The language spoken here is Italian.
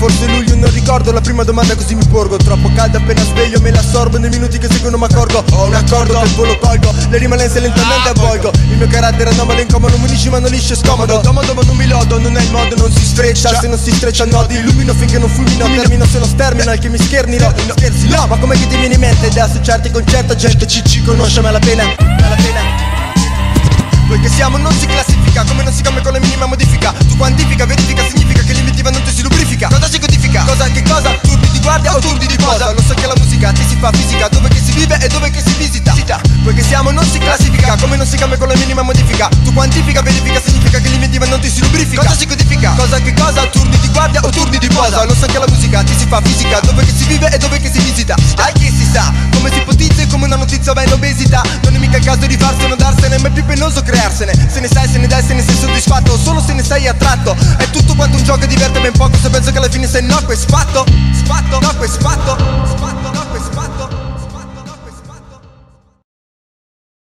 Forse luglio non ricordo la prima domanda così mi porgo. Troppo calda appena sveglio me la assorbo Nei minuti che seguono mi accorgo. Ho un accordo il volo colgo Le rimanenze lentamente avvolgo. Il mio carattere anomalo incomodo Non unisci ma non liscio e scomodo. Domodo ma non mi lodo Non è il modo non si streccia Se non si streccia nodi Illumino finché non fulmino. Termino se non stermino Al che mi schernino No, scherzi. No Ma come che ti viene in mente Da associarti con certa gente? Ci ci conosce ma la pena. Ma la pena. Che siamo non si classifica turni di posa? Lo so che la musica ti si fa fisica Dove che si vive e dove che si visita. Quel che siamo non si classifica Come non si cambia con la minima modifica. Tu quantifica, verifica, significa che l'inventiva non ti si lubrifica. Cosa si codifica? Cosa che cosa? Turni di guardia o turni di posa? Lo so che la musica ti si fa fisica Dove che si vive e dove che si visita. Ai che si sa Come si ipotizza e come una notizia va in obesità. Non è mica il caso di farsene o darsene Ma è più penoso crearsene. Se ne sai, se ne dai, se ne sei soddisfatto Solo se ne sei attratto. È tutto quanto un gioco diverte ben poco Se penso che alla fine sei e sfatto Sfatto